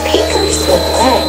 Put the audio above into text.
speakers with lead.